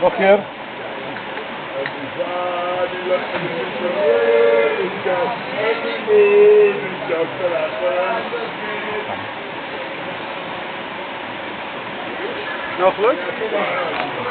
Nog een keer. Nou.